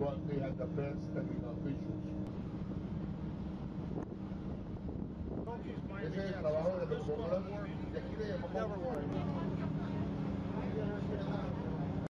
but they had the best standing officials. Ese es el trabajo de los aquí de